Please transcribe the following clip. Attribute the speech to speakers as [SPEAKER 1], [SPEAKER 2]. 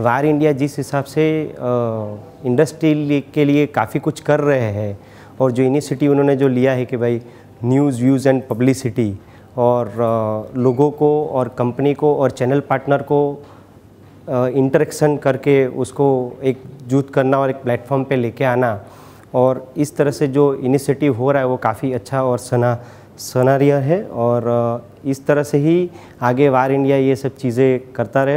[SPEAKER 1] वार India जिस हिसाब से इंडस्ट्री के लिए काफ़ी कुछ कर रहे हैं और जो इनिशिएटिव उन्होंने जो लिया है कि भाई न्यूज़ व्यूज़ एंड पब्लिसिटी और आ, लोगों को और कंपनी को और चैनल पार्टनर को इंटरेक्शन करके उसको एक जूथ करना और एक प्लेटफॉर्म पे लेके आना और इस तरह से जो इनिशिएटिव हो रहा है वो काफ़ी अच्छा और सना सनारिया है और इस तरह से ही आगे वार इंडिया ये सब चीज़ें करता रहे।